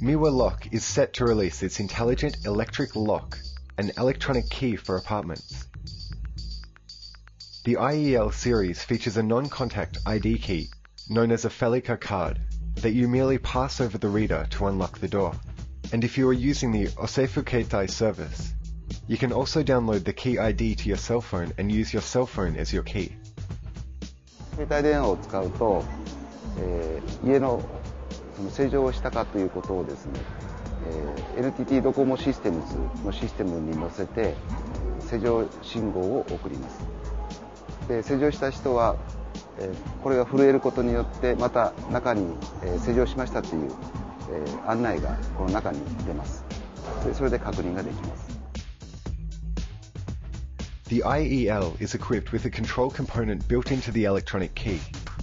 Miwa Lock is set to release its intelligent electric lock, an electronic key for apartments. The IEL series features a non-contact ID key, known as a FeliCa card, that you merely pass over the reader to unlock the door. And if you are using the Osaifu service, you can also download the key ID to your cell phone and use your cell phone as your key. 携帯電話を使うと、えー、家のその正常したかということをですね、えー NTT ドコモシステムズのシステムに載せて正常信号を送りますで正常した人は、えーこれが震えることによってまた中に、えー正常しましたという、えー案内がこの中に出ますでそれで確認ができます The IEL is equipped with a control component built into the electronic key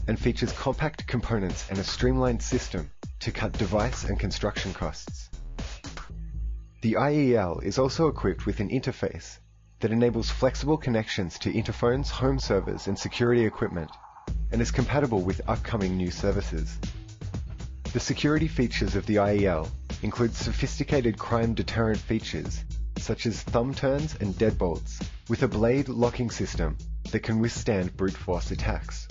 and features compact components and a streamlined system to cut device and construction costs. The IEL is also equipped with an interface that enables flexible connections to interphones, home servers, and security equipment, and is compatible with upcoming new services. The security features of the IEL include sophisticated crime deterrent features such as thumb turns and deadbolts, with a blade locking system that can withstand brute force attacks.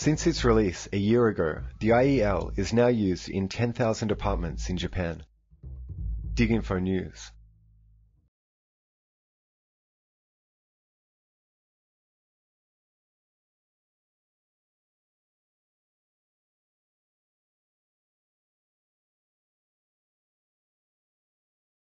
Since its release a year ago, the IEL is now used in 10,000 apartments in Japan. Diginfo News.